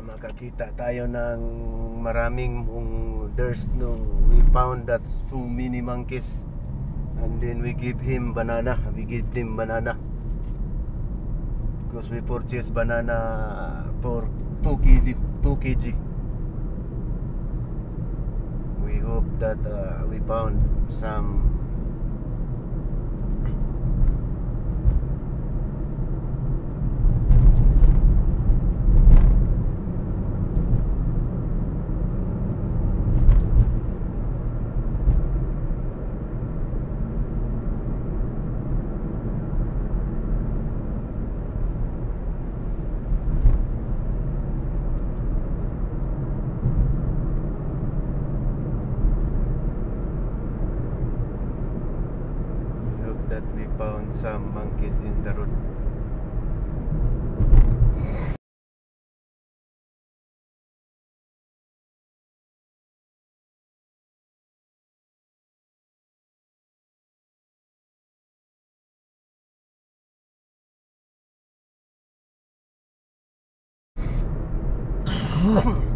makakita tayo ng maraming mong there's no we found that so many monkeys. And then we give him banana. We give them banana. Because we purchased banana for 2 kg 2 kg. We hope that uh, we found some some monkeys in the road. Yan.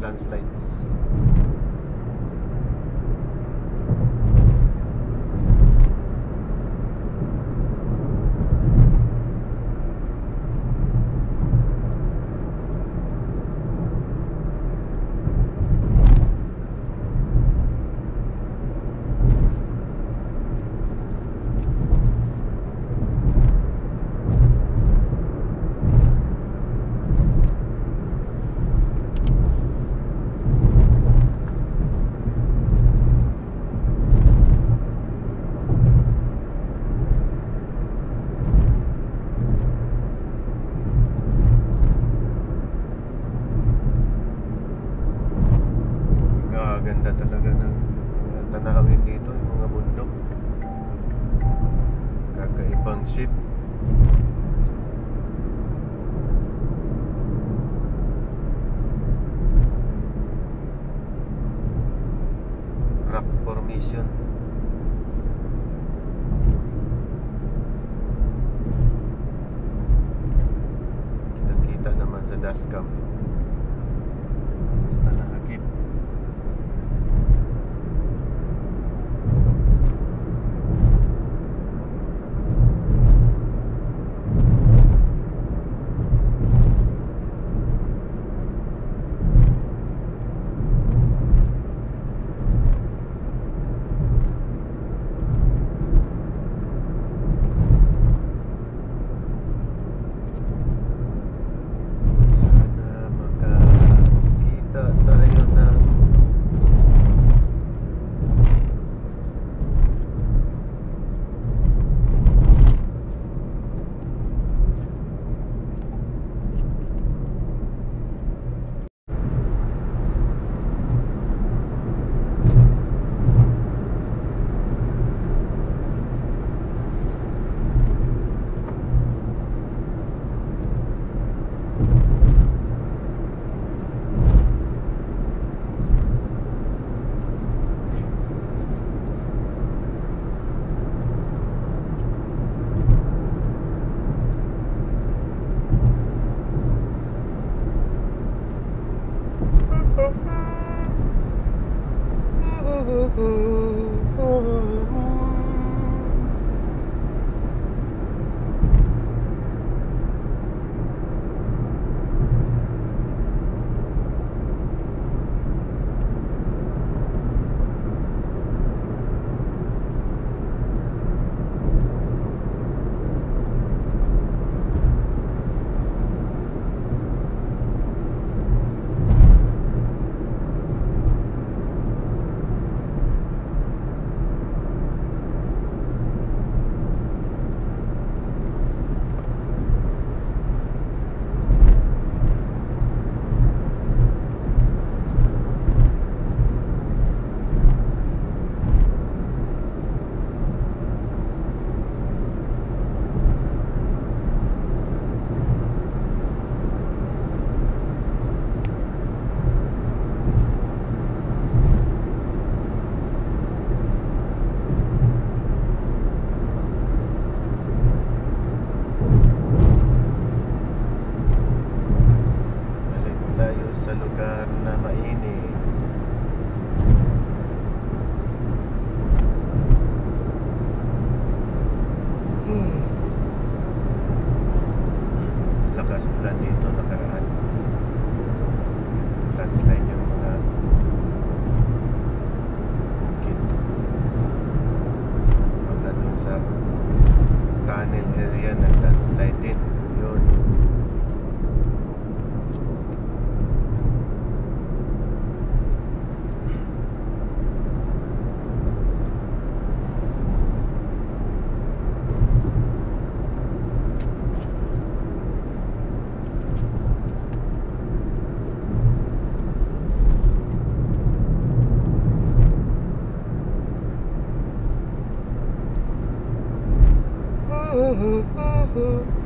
landslides. Naman sa oh, uh-huh.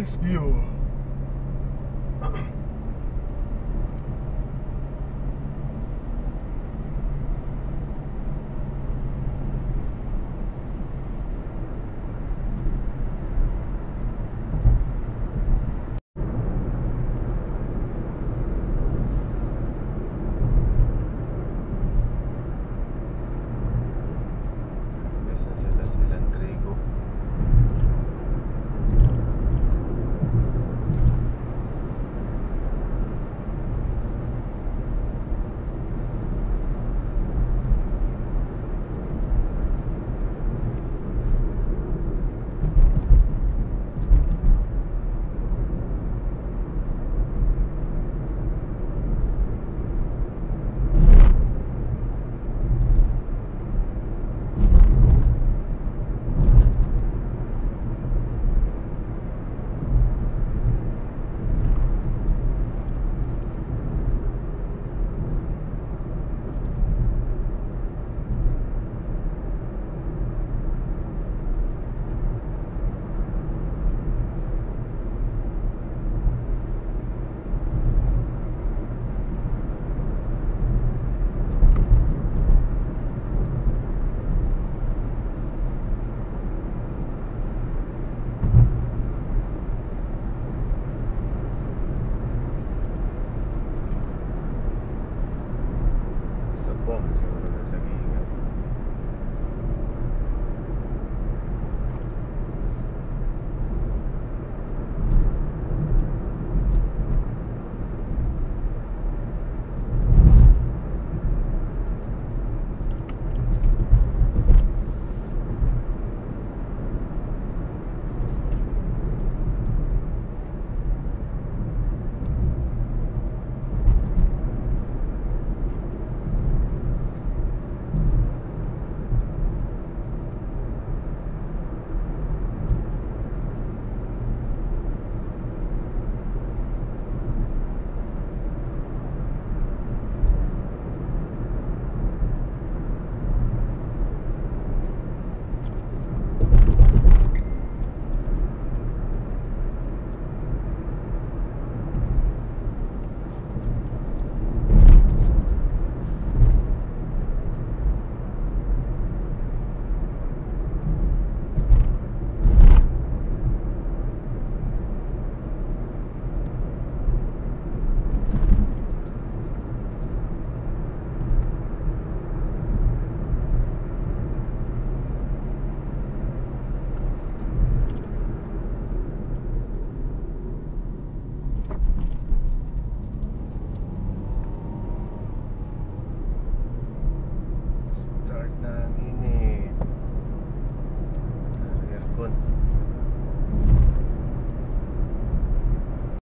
nice view. bones, you know what I'm saying?